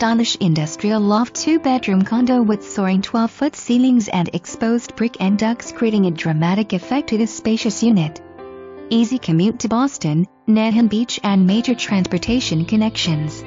stylish industrial loft two-bedroom condo with soaring 12-foot ceilings and exposed brick and ducts creating a dramatic effect to this spacious unit. Easy commute to Boston, Nahant Beach and major transportation connections.